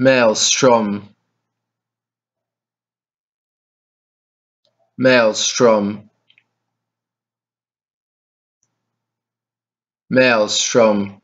maelstrom maelstrom maelstrom